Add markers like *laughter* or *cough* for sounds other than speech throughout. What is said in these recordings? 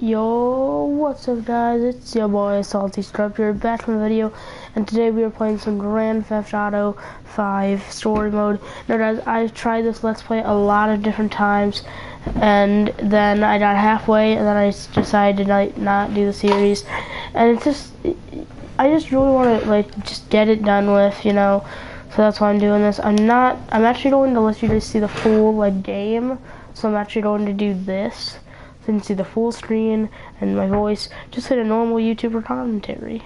Yo, what's up guys? It's your boy Salty Strap here back from the video and today we are playing some Grand Theft Auto 5 story mode. Now guys, I've tried this Let's Play a lot of different times and then I got halfway and then I decided to not, not do the series and it's just, I just really want to like just get it done with, you know, so that's why I'm doing this. I'm not, I'm actually going to let you guys see the full like game, so I'm actually going to do this can see the full screen and my voice, just like a normal YouTuber commentary.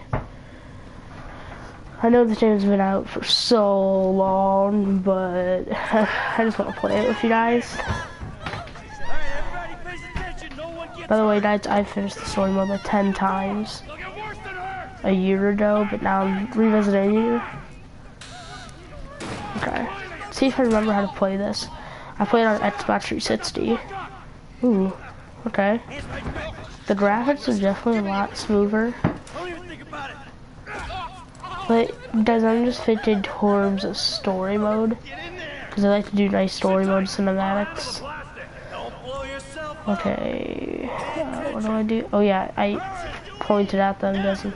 I know this game's been out for so long, but *laughs* I just want to play it with you guys. By the way, guys, I finished the story mode like 10 times a year ago, but now I'm revisiting you. Okay. See if I remember how to play this. I played on Xbox 360. Ooh. Okay. The graphics are definitely a lot smoother. But does I'm just thinking towards a story mode. Because I like to do nice story mode cinematics. Okay. Uh, what do I do? Oh yeah, I pointed at them, doesn't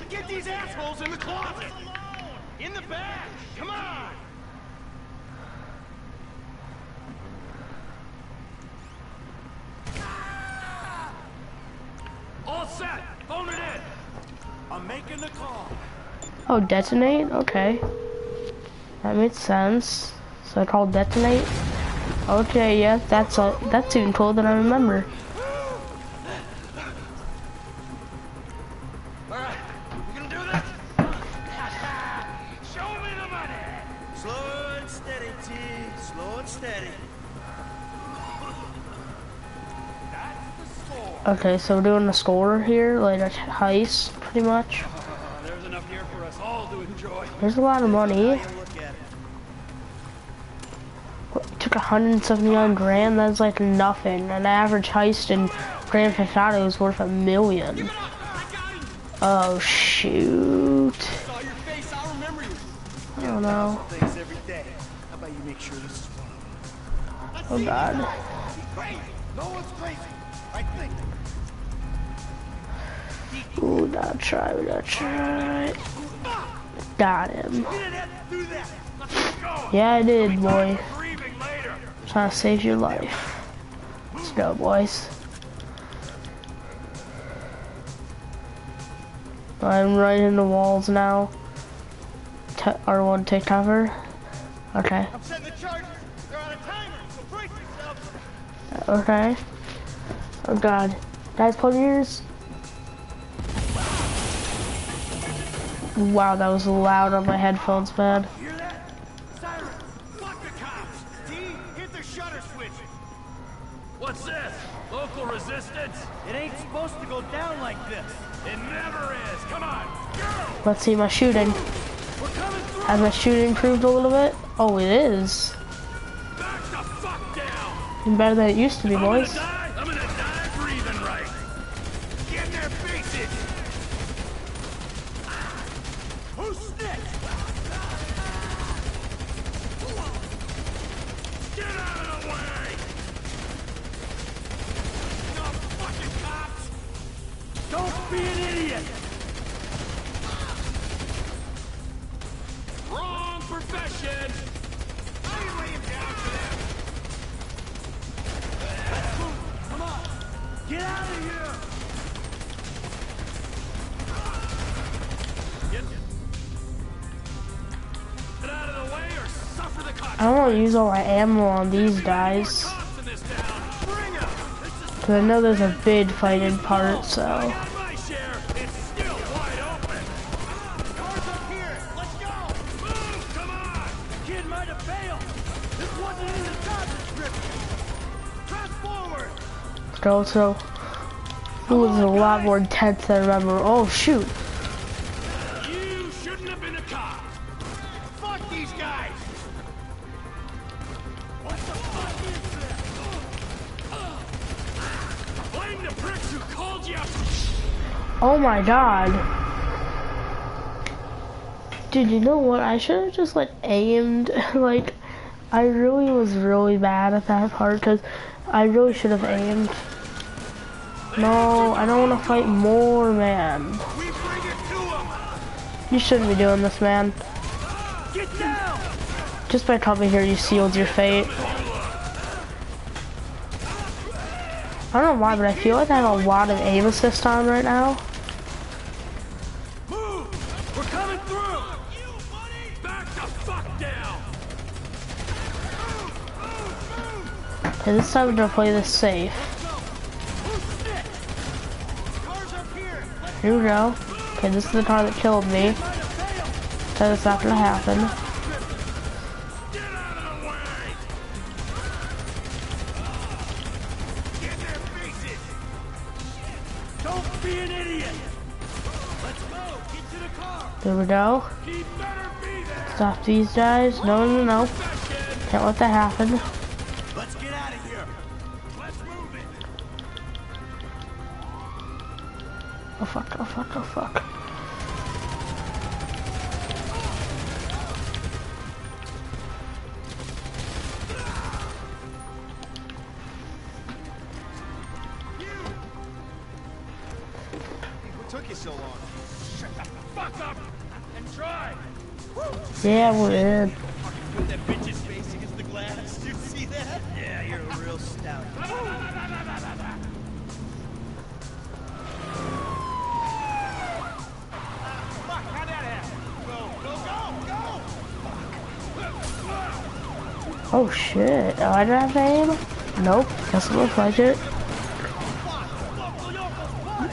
Oh, set. Bomb it in. I'm making the call. Oh, detonate? Okay. That makes sense. So I called detonate? Okay, yeah, that's a, that's even cooler than I remember. Okay, so we're doing a score here, like a heist, pretty much. There's enough here for us all to enjoy. There's a lot of money. took 179 grand, that's like nothing. An average heist in Grand Theft Auto is worth a million. Oh shoot. I don't know. Oh god. Gotta try, we gotta try. Got him. Yeah, I did, boy. Trying to save your life. Let's go, boys. I'm right in the walls now. T R1 take cover. Okay. Okay. Oh god. Guys, pull yours. Wow, that was loud on my headphones, man. What's this? Local resistance? It ain't supposed to go down like this. It never is. Come on, go! Let's see my shooting. Has my shooting improved a little bit? Oh, it is. Better than it used to be, boys. I don't want to use all my ammo on these guys. Cause I know there's a big fighting part, so. Go, so. It was a lot more intense than I remember. Oh, shoot. fuck these guys Oh my god. Dude, you know what? I should have just like aimed. *laughs* like, I really was really bad at that part because I really should have aimed. No, I don't want to fight more, man. We bring it to him. You shouldn't be doing this, man. Just by coming here, you sealed your fate. I don't know why, but I feel like I have a lot of aim assist on right now. Move. We're coming through. Back the fuck down. Okay, this time we're gonna play this safe. Here. We go. Okay, this is the car that killed me. So that's not gonna happen. There we go. Stop these guys. No, no, no. Can't let that happen. Yeah, we're in. Yeah, you're a real stout. Oh shit. Oh, I didn't have aim? Nope. Doesn't look like it.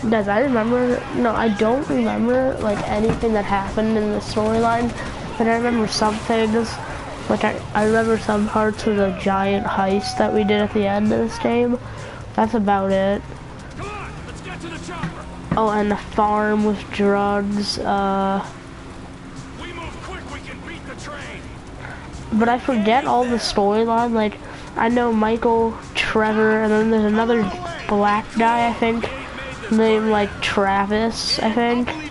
Guys, I remember, no, I don't remember, like, anything that happened in the storyline, but I remember some things, like, I, I remember some parts of the giant heist that we did at the end of this game. That's about it. Oh, and the farm with drugs, uh, quick, but I forget all the storyline, like, I know Michael, Trevor, and then there's another black guy, I think, named, like, Travis, I think.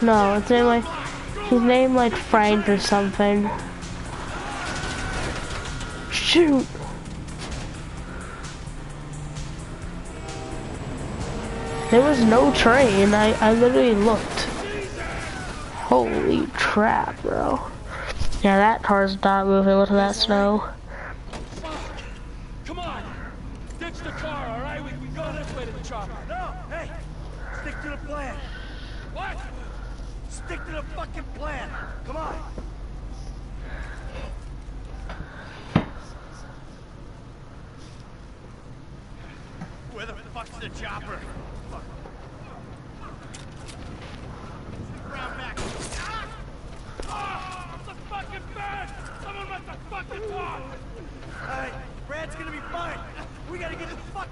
No, it's named like his name like Frank or something. Shoot. There was no train. I, I literally looked. Holy crap, bro. Yeah, that car's not moving with that snow. Come on. Ditch the car, all right? We can go this way to the chopper. No, hey. Stick to the plan. What? Stick to the fucking plan. Come on. Where the fuck's the chopper? Fuck. Round back. Ah! Ah! A fucking! Someone must have fucking Brad's gonna be fine. We gotta get the fuck.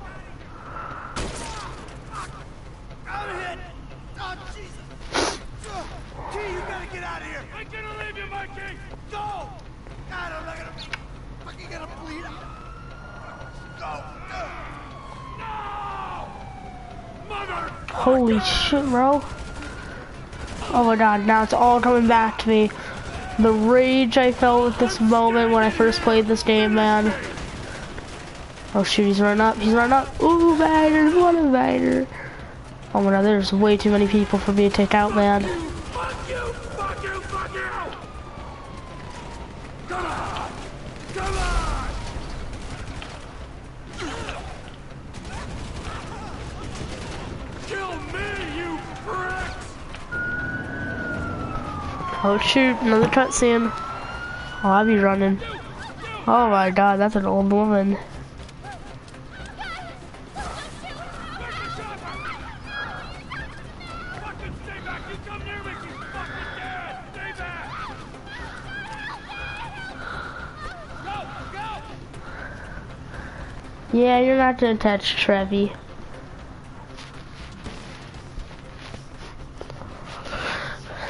Oh, Jesus! T, you gotta get out of here! I'm gonna leave you, Mikey! Go! God, I'm not gonna be fucking gonna bleed out. Go! No! Mother! Holy shit, bro. Oh my god, now it's all coming back to me. The rage I felt at this moment when I first played this game, man. Oh shoot, he's running up, he's running up. Ooh, Vader, what a Vader. Oh my god, there's way too many people for me to take out, man. Oh shoot, another cutscene. Oh, I'll be running. Oh my god, that's an old woman. Yeah, you're not gonna touch Trevor.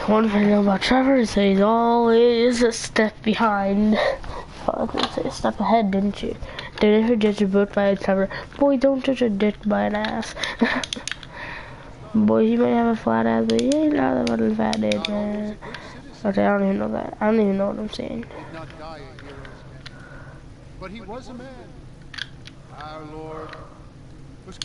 One thing about Trevor oh, is that he's always a step behind. Oh, I was say a step ahead, didn't you? Did ever judge a book by a cover? Boy, don't judge a dick by an ass. *laughs* Boy, you may have a flat ass, but you ain't not that fucking fat dude, man. Okay, I don't even know that. I don't even know what I'm saying. a. But he was a man. Our Lord was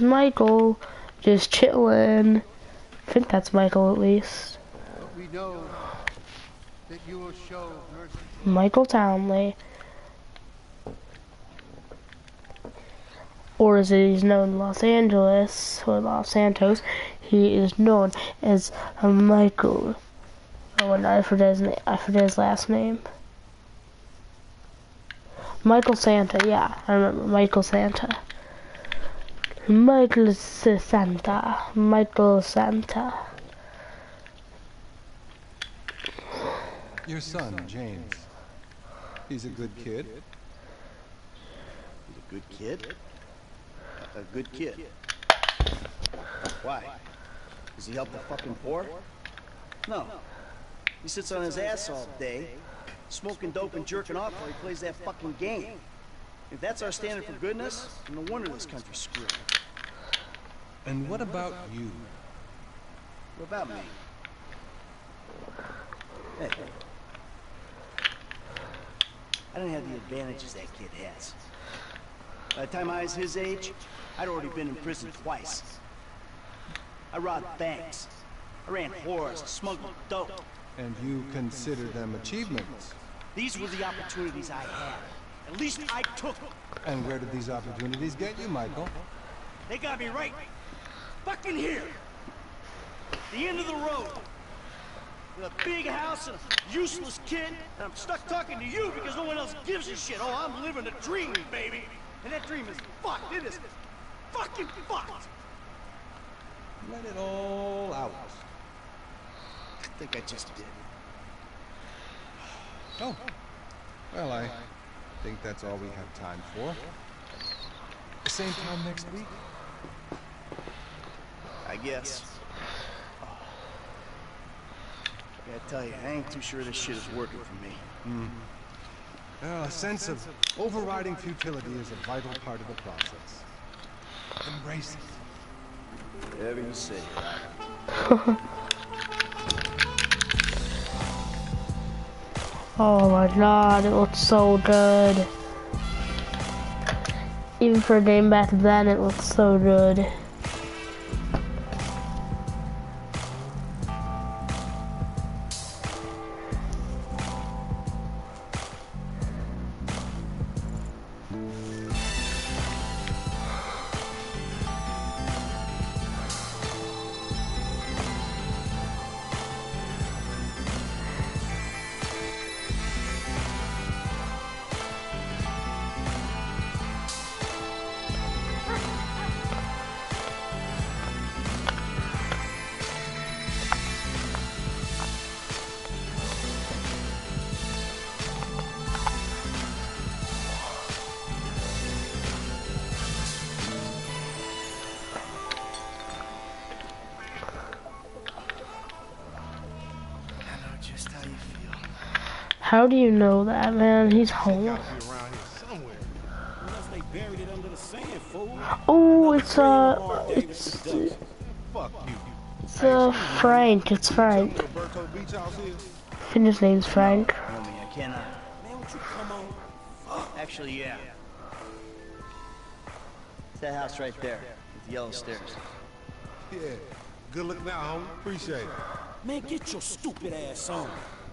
Michael, just chilling. I think that's Michael at least. We know that you will show mercy. Michael Townley. Or as he's known in Los Angeles or Los Santos, he is known as Michael. Oh, and I forget his, I forget his last name. Michael Santa, yeah, I remember Michael Santa. Michael S- Santa, Michael Santa. Your son, James. He's a good kid. He's a good kid? A good kid. Why? Does he help the fucking poor? No. He sits on his ass all day, smoking dope and jerking off while he plays that fucking game. If that's our standard for goodness, then no wonder this country's screwed. And what about you? What about me? Hey. I don't have the advantages that kid has. By the time I was his age, I'd already been in prison twice. I robbed banks. I ran whores, smuggled dope. And you consider them achievements. These were the opportunities I had. At least I took them. And where did these opportunities get you, Michael? They got me right fucking here. The end of the road. With a big house and a useless kid, and I'm stuck talking to you because no one else gives a shit. Oh, I'm living a dream, baby. And that dream is fucked. It is fucking fucked. Let it all out. I think I just did. Oh. Well, I think that's all we have time for. The same time next week? I guess. I gotta tell you, I ain't too sure this shit is working for me. Hmm. Well, a sense of overriding futility is a vital part of the process. Embrace it. Whatever you say. *laughs* Oh my god, it looks so good. Even for a game back then, it looks so good. How do you know that, man? He's home. Gotta be around here somewhere. Unless they buried it under the sand, fool. Oh, it's uh, it's Fuck it's uh Frank. It's Frank. Roberto Beach I think his name's Frank. No, me, I cannot. Man, won't you come on? Actually, yeah. It's that house right there, with the yellow stairs. Yeah. Good looking out, homie. Appreciate it. Man, get your stupid ass on.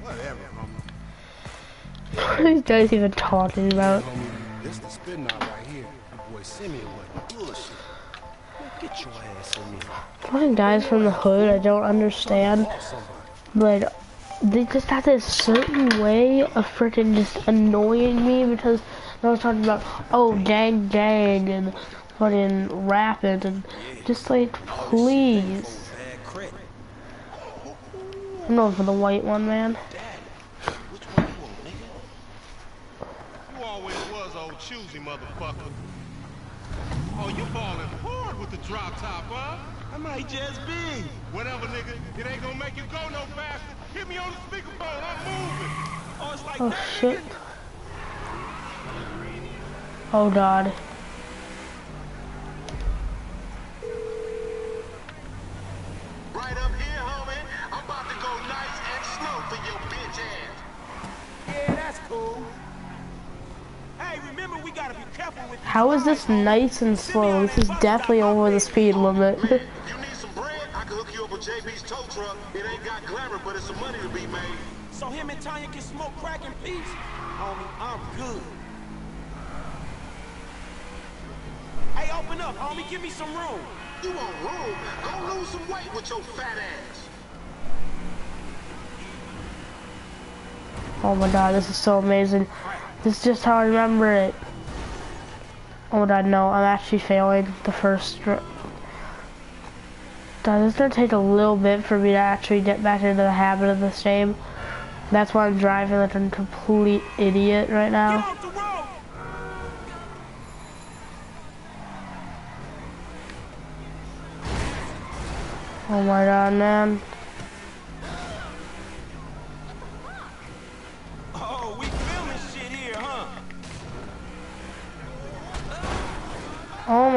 Whatever, homie. You guys even talking about? This the spin knot right here. Your boy Simeon went bullshit. Get your ass in here. Fucking guys from the hood, I don't understand. But they just have this certain way of freaking just annoying me because I was talking about, oh, gang, gang, and fucking rapping, and just like, please. Bad credit. I'm going for the white one, man. Which one you nigga? You always was old choosy, motherfucker. Oh, you falling hard with the drop top, huh? I might just be. Whatever, nigga. It ain't gonna make you go no faster. Hit me on the speakerphone. I'm moving. Oh, it's like Oh, that, shit. nigga. Oh, God. Right up here, homie. How is this nice and slow? This is definitely over the speed limit. Man, *laughs* you need some bread? I can hook you up with JB's tow truck. It ain't got glamour, but it's some money to be made. So him and Tonya can smoke crack in peace? Homie, I'm good. Hey, open up, homie. Give me some room. You want room? Go lose some weight with your fat ass. Oh my god, this is so amazing. This is just how I remember it. Oh god, no, I'm actually failing the first. God, this gonna take a little bit for me to actually get back into the habit of this game. That's why I'm driving like a complete idiot right now. off the road. Oh my god, man.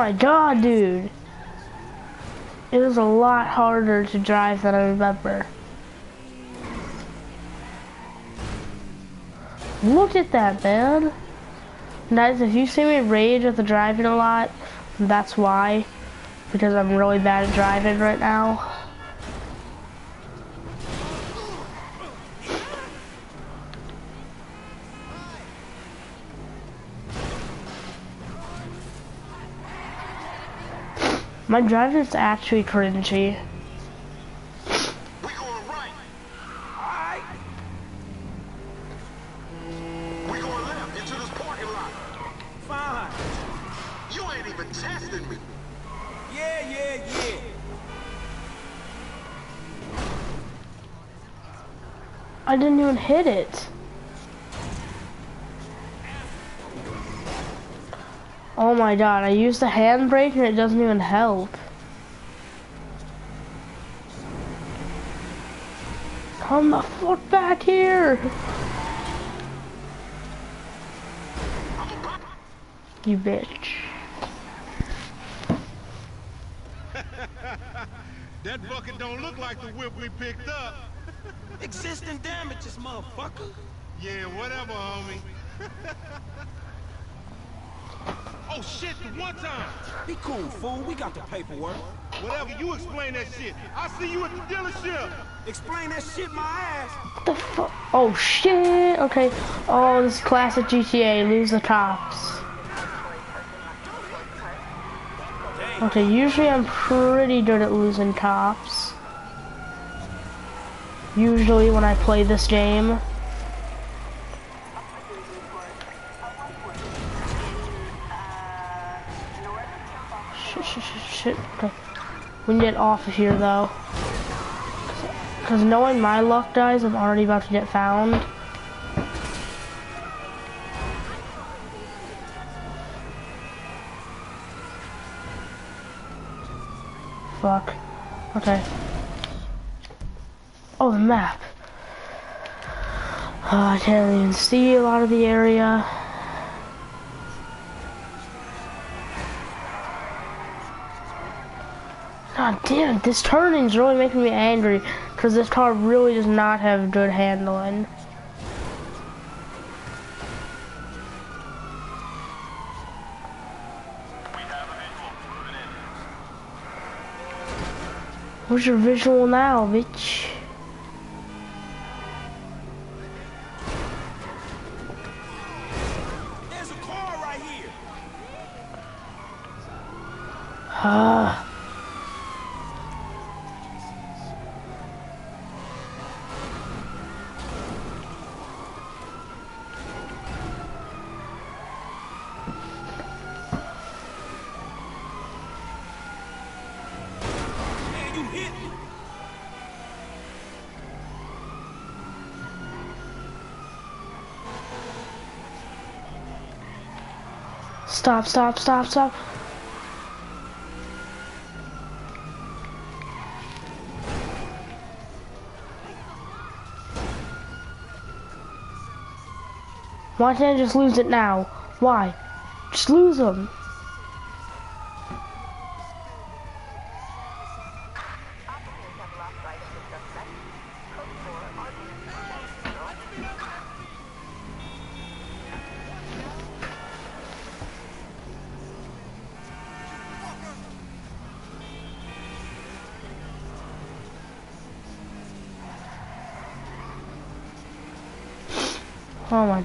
my god, dude. It was a lot harder to drive than I remember. Look at that, man. Guys, if you see me rage at the driving a lot, that's why. Because I'm really bad at driving right now. Me. Yeah, actually cringy. I didn't even hit it. Oh my god, I used the handbrake and it doesn't even help. Come the fuck back here! You bitch. *laughs* That bucket don't look like the whip we picked up. Existing damages, motherfucker. Yeah, whatever, homie. *laughs* oh shit, the one time. Be cool, fool. We got the paperwork. Whatever, you explain that shit. I'll see you at the dealership. Explain that shit my ass. What the fuck? Oh shit! Okay. Oh, this is classic GTA. Lose the cops. Okay, usually I'm pretty good at losing cops. Usually when I play this game. Shit, shit, shit, shit. Okay. We can get off of here though. Because knowing my luck, guys, I'm already about to get found. Fuck. Okay. Oh, the map. Uh, I can't even see a lot of the area. Damn this turning's really making me angry because this car really does not have good handling. Where's your visual now, bitch? You hit me. Stop, stop, stop, stop. Why can't I just lose it now? Why? Just lose them.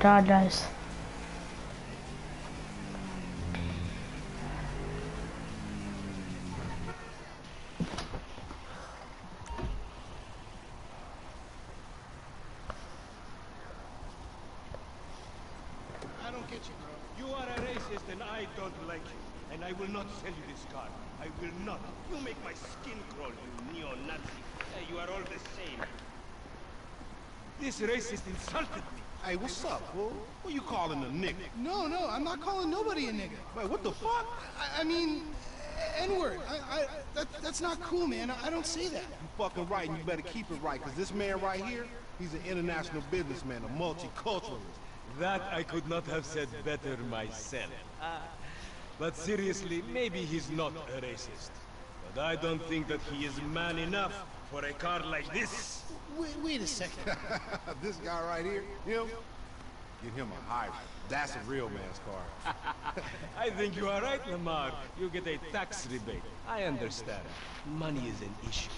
I don't get you. You are a racist and I don't like you. And I will not sell you this car. I will not. You make my skin crawl, you neo-Nazi. You are all the same. This racist insulted me. Hey, what's up, fool? Who you calling a nigga? No, no, I'm not calling nobody a nigga. Wait, what the fuck? I, I mean, N-word. I, I, that, that's not cool, man. I, I don't say that. You fucking right, and you better keep it right, because this man right here, he's an international businessman, a multiculturalist. That I could not have said better myself. But seriously, maybe he's not a racist. But I don't think that he is man enough for a car like this. Wait, wait a second. *laughs* this guy right here, him, get him a hybrid. That's a real man's car. *laughs* I think you are right, Lamar. You get a tax rebate. I understand. Money is an issue.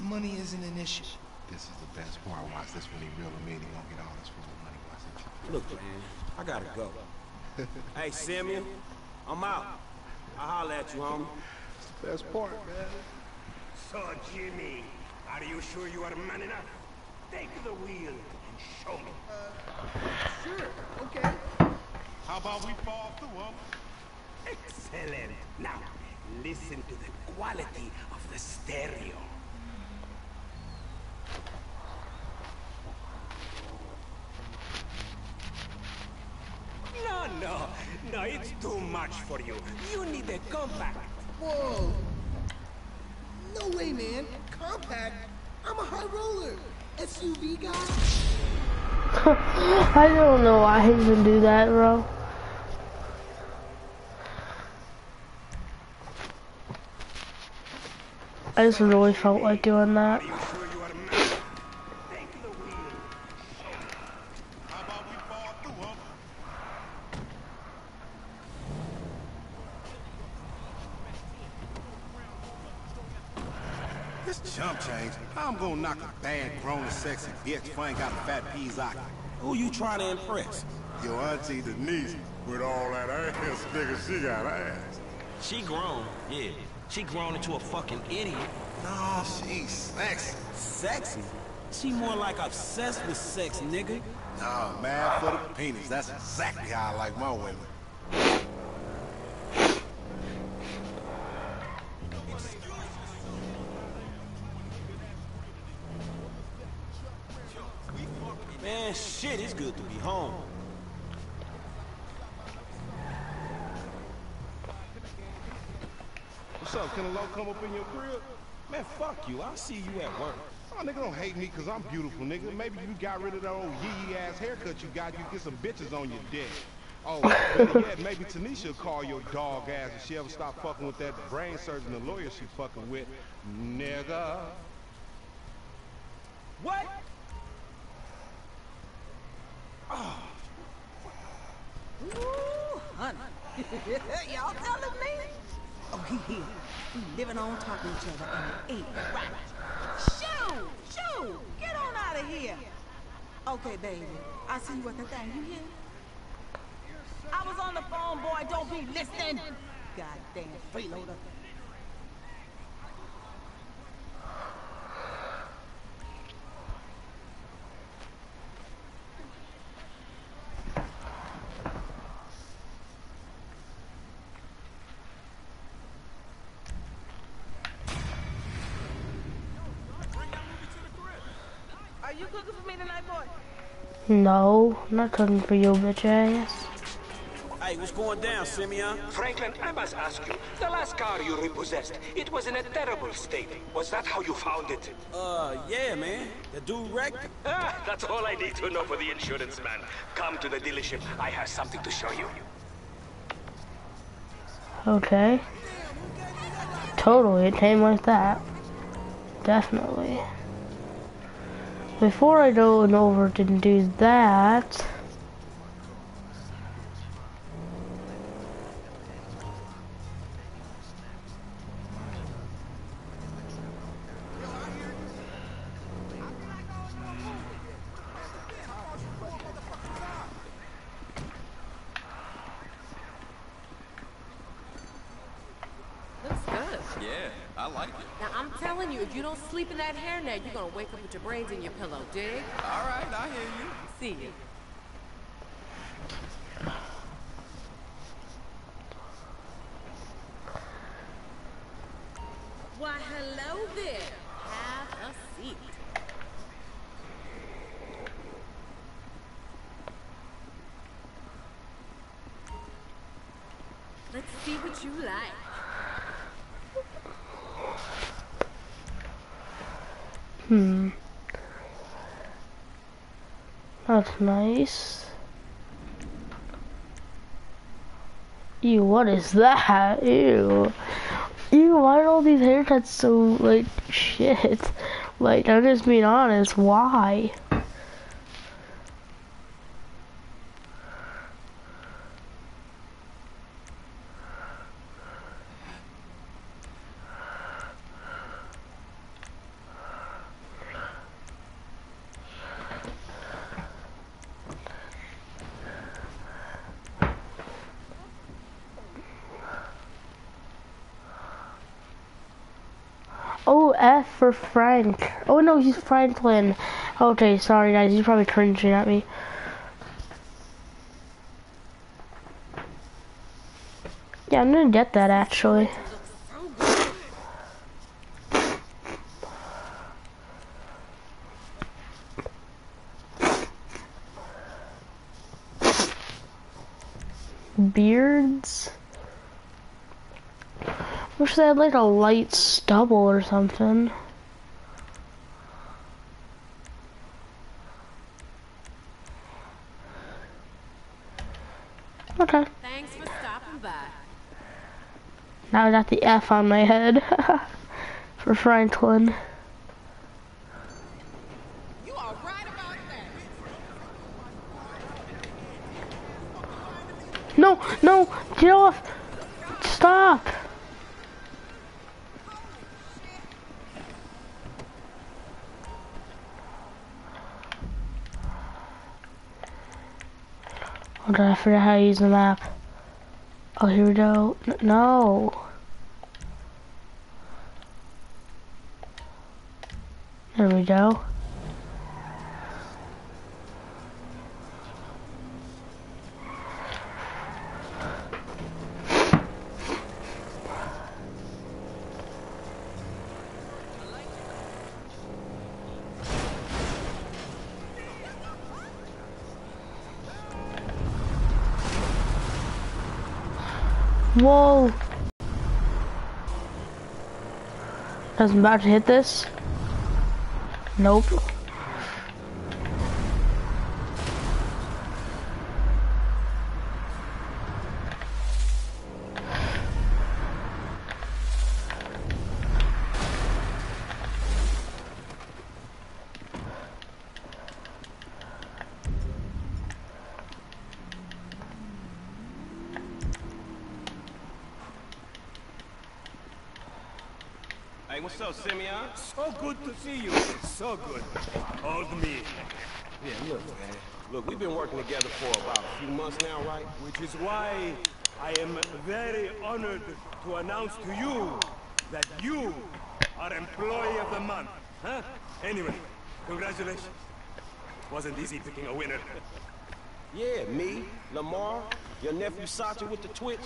Money isn't an issue. This is the best part. Watch this when he real to me, he gonna get all this full of money. Watch this. Look, man, I gotta go. *laughs* hey, Samuel, I'm out. I'll holler at you, homie. Best part, man. So, Jimmy, are you sure you are man enough? Take the wheel and show me. Uh, sure, okay. How about we fall through him? Excellent. Now, listen to the quality of the stereo. No, no, no, it's too much for you. You need a compact. Whoa. No way, man. Compact. I'm a high roller. SUV guy. *laughs* I don't know why he even do that, bro. I just really felt like doing that. Bad, grown and sexy bitch if I ain't got a fat peas eye? Who you trying to impress? Your auntie Denise, with all that ass, nigga, she got ass. She grown, yeah. She grown into a fucking idiot. No, she's sexy. Sexy? She more like obsessed with sex, nigga. Nah, mad for the penis. That's exactly how I like my women. What's up? Can a low come up in your crib? Man, fuck you. I'll see you at work. Oh, nigga, don't hate me because I'm beautiful, nigga. Maybe you got rid of that old yee ass haircut you got, you get some bitches on your dick. Oh, better yet, maybe Tanisha will call your dog ass if she ever stop fucking with that brain surgeon and lawyer she fucking with. Nigga. What? Ooh, honey. *laughs* Y'all telling me? We *laughs* living on top of each other and it ain't right. Shoo! Shoo! Get on out of here. Okay, baby. I see you at the thing. You hear? I was on the phone, boy. Don't be listening. Goddamn freeloader. Are you cooking for me tonight, boy? No, I'm not cooking for you, bitch ass. Hey, what's going down, Simeon? Franklin, I must ask you, the last car you repossessed, it was in a terrible state. Was that how you found it? Uh, yeah, man. The dude wrecked it. Ah, that's all I need to know for the insurance man. Come to the dealership. I have something to show you. Okay. Totally, it came like that. Definitely. Before I go and over to do that, hairnet, you're gonna wake up with your brains in your pillow, dig? All right, I hear you. See you. Why, hello there. Have a seat. Let's see what you like. Hmm. That's nice. Ew, what is that? Ew. Ew, why are all these haircuts so, like, shit? Like, I'm just being honest, why? Oh, F for Frank. Oh no, he's Franklin. Okay, sorry guys, he's probably cringing at me. Yeah, I'm gonna get that actually. Beards? Wish they had like a light stubble or something. Okay. Thanks for stopping by. Now I got the F on my head. *laughs* For Franklin. You are right about that. No, no, get off! Stop! On, I forgot how to use the map. Oh, here we go. No. There we go. Whoa! I was about to hit this. Nope. What's up, Simeon? So good to see you. So good. Hold me. Yeah, look, man. Look, we've been working together for about a few months now, right? Which is why I am very honored to announce to you that you are Employee of the Month. Huh? Anyway, congratulations. Wasn't easy picking a winner. Yeah, me, Lamar, your nephew Sacha with the Twitch.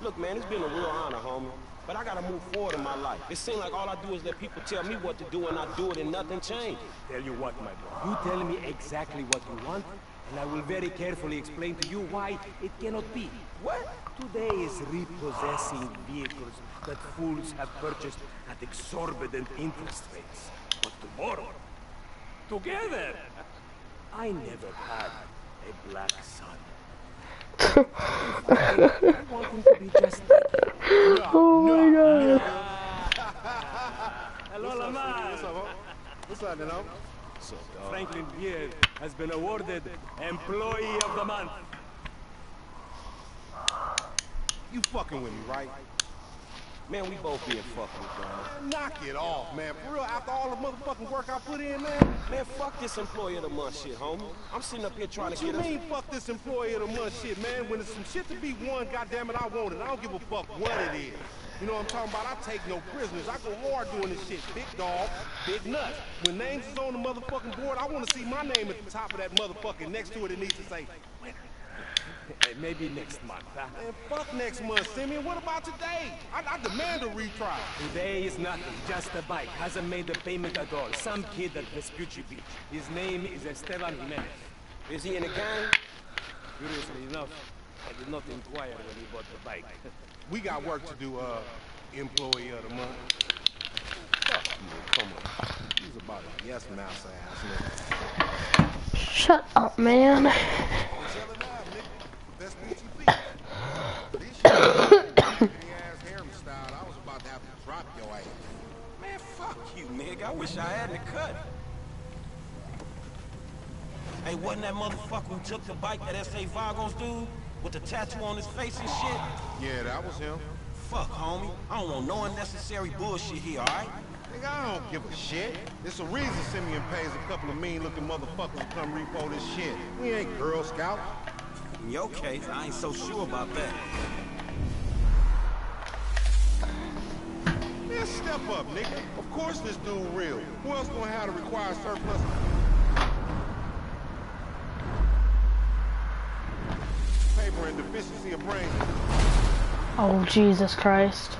Look, man, it's been a real honor, homie. But I gotta move forward in my life. It seems like all I do is let people tell me what to do and I do it and nothing changes. Tell you what, my boy. You tell me exactly what you want, and I will very carefully explain to you why it cannot be. What? Today is repossessing vehicles that fools have purchased at exorbitant interest rates. But tomorrow, together, I never had a black son. *laughs* I want him to be just like you. Oh my god. Hello, Lamar. What's up, huh? What's up, you know? Franklin Beard has been awarded Employee of the Month. You fucking with me, right? Man, we both being fucked with, dog. Knock it off, man. For real, after all the motherfucking work I put in, man. Man, fuck this employee of the month shit, homie. I'm sitting up here trying What to you get us... mean, fuck this employee of the month shit, man? When there's some shit to be won, goddamn it, I want it. I don't give a fuck what it is. You know what I'm talking about? I take no prisoners. I go hard doing this shit. Big dog, big nuts. When names is on the motherfucking board, I want to see my name at the top of that motherfucking next to it. It needs to say, Hey, maybe next month, huh? man, fuck next month, Simeon. What about today? I, I demand a retrial. Today is nothing, just a bike. Hasn't made the payment at all. Some kid at Vespucci Beach. His name is Esteban Jimenez. Is he in the gang? Curiously enough, I did not inquire when he bought the bike. *laughs* We got work to do, uh, employee of the month. Fuck you, come on. He's about a yes mouse ass nigga. Shut up, man. Tell it now, nigga. Best Gucci beat. This shit, *coughs* ass harem style, I was about to have to drop your ass. Man, fuck you, nigga. I wish I had the cut. Hey, wasn't that motherfucker who took the bike that S.A. Vagos dude? With the tattoo on his face and shit? Yeah, that was him. Fuck, homie. I don't want no unnecessary bullshit here, alright? Nigga, I don't give a shit. It's a reason Simeon pays a couple of mean-looking motherfuckers to come repo this shit. We ain't Girl Scout. In your case, I ain't so sure about that. Man, step up, nigga. Of course this dude real. Who else gonna have the required surplus? Paper and deficiency of brain. Oh, Jesus Christ.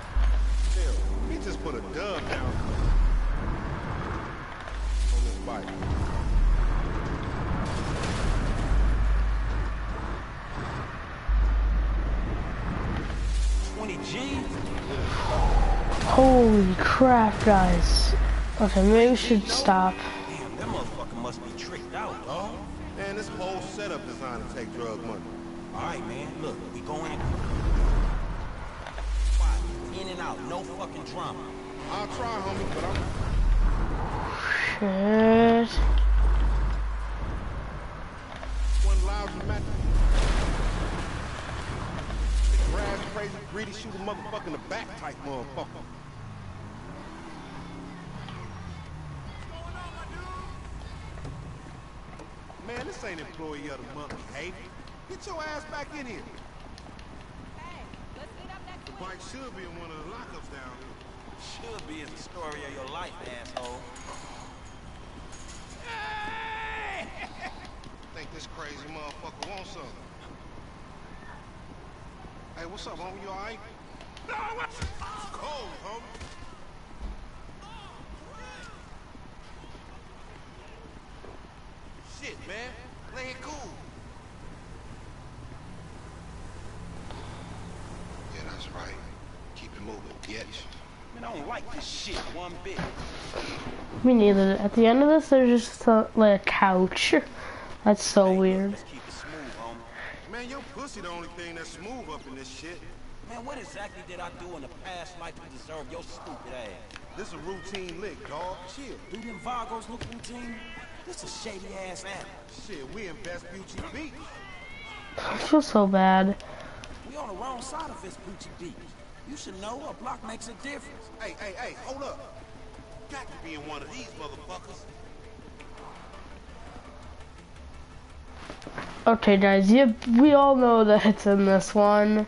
Hell, he just put a dub down on this bike. Twenty G? Holy crap, guys. Okay, maybe we should stop. Look, we going In and out. No fucking drama. I'll try, homie, but I'm Shit. one lousy match. Brass, crazy, greedy, shoot a motherfucker in the back type motherfucker. Man, this ain't employee of the month hey? Get your ass back in here. Bike should be in one of the lockups down here. Should be is the story of your life, asshole. Hey! Think this crazy motherfucker wants something. Hey, what's up, homie? You alright? No, what's cold, homie. Shit, man. Play it cool. Yeah, that's right. Keep it moving, bitch. Man, I don't like this shit one bit. Me neither. At the end of this, there's just a, like a couch. That's so weird. Let's keep it smooth, homie. Man, your pussy the only thing that's smooth up in this shit. Man, what exactly did I do in the past life to deserve your stupid ass? This a routine lick, dog. Chill. Do them Vagos look routine? This a shady ass animal. Shit, we in Vespucci Beach. I feel so bad. We on the wrong side of this Vespucci Beach. You should know a block makes a difference. Hey, hey, hey, hold up. Got to be in one of these motherfuckers. Okay, guys, yeah, we all know that it's in this one.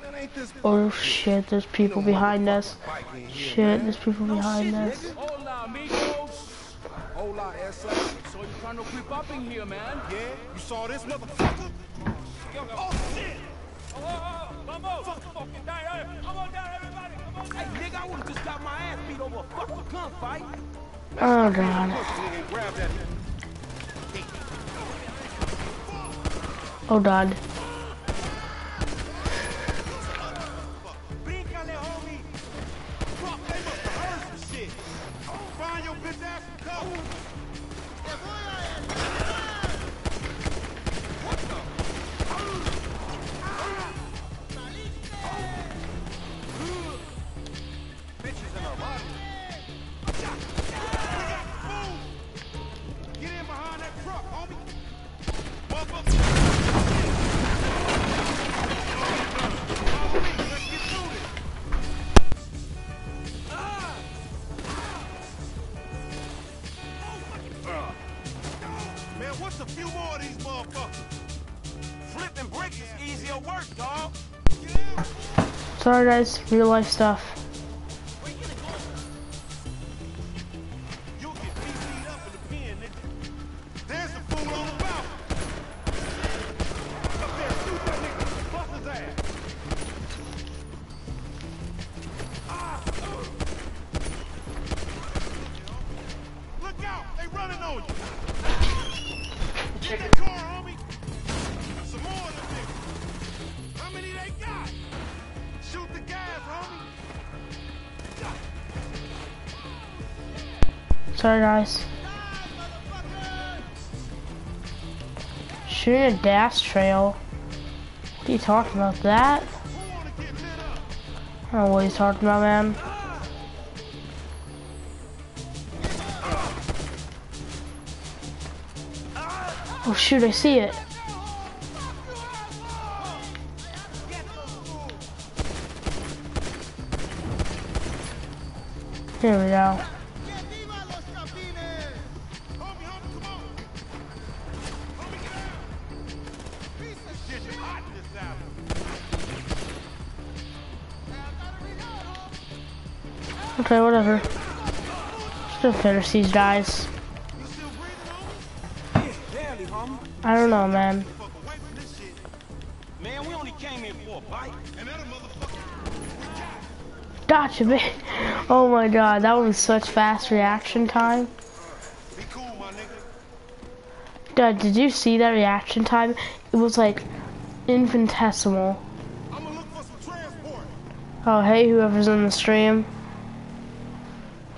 Man, ain't this Oh shit, there's people behind us. Shit, there's people oh, behind us. Hola, amigos. Hola, essa. So you trying to creep up in here, man? Yeah, you saw this motherfucker? Oh, oh, vamos! Fucking die, hey, Come on down, everybody! Come on Hey, nigga, I would've just got my ass beat over a fucking gunfight. Oh god. Nigga, grab that. Oh god. Sorry guys, real life stuff. Shooting a gas trail. What are you talking about that? I don't know what he's talking about, man. Oh shoot, I see it. Here we go. Okay, whatever. Still finish these guys. I don't know, man. Man, we only came in for a bite. And that motherfucker. Gotcha, man. Oh my god, that was such fast reaction time. Dad, did you see that reaction time? It was like infinitesimal. Oh, hey, whoever's in the stream.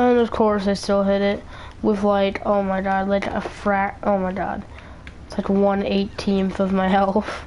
And of course I still hit it with like, oh my god, like a frac, oh my god. It's like 1 18th of my *laughs* health.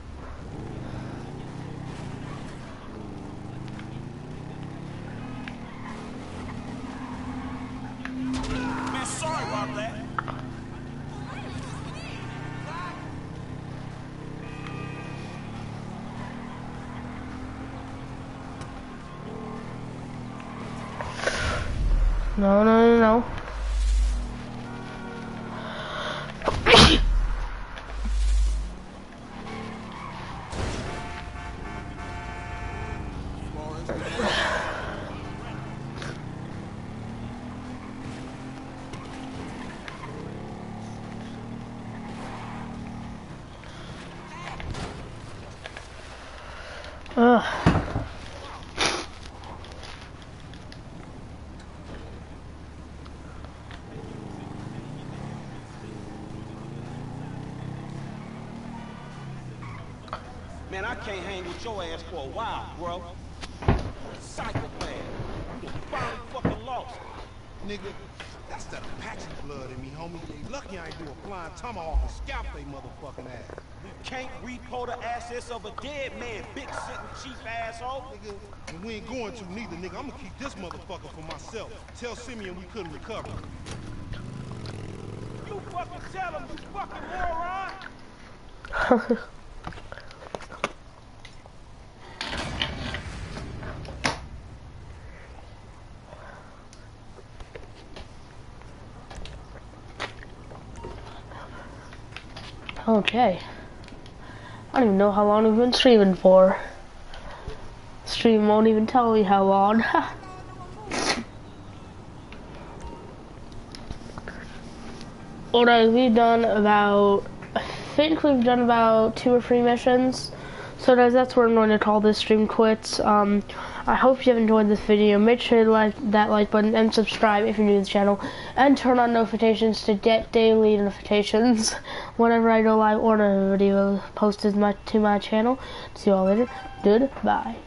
Can't hang with your ass for a while, bro. Psychopath. You done finally fucking lost. Nigga, that's that Apache blood in me, homie. They lucky I ain't do a flying tomahawk and scalp they motherfucking ass. We can't repo the assets of a dead man, big sitting chief asshole. Nigga, and we ain't going to neither, nigga. I'm gonna keep this motherfucker for myself. Tell Simeon we couldn't recover. You fucking tell him, you fucking moron. *laughs* Okay. I don't even know how long we've been streaming for. Stream won't even tell me how long. *laughs* Alright, we've done about, I think we've done about two or three missions. So guys, that's where I'm going to call this stream quits. Um, I hope you have enjoyed this video. Make sure to like that like button and subscribe if you're new to the channel. And turn on notifications to get daily notifications *laughs* whenever I go live or a video posted my, to my channel. See you all later. Goodbye.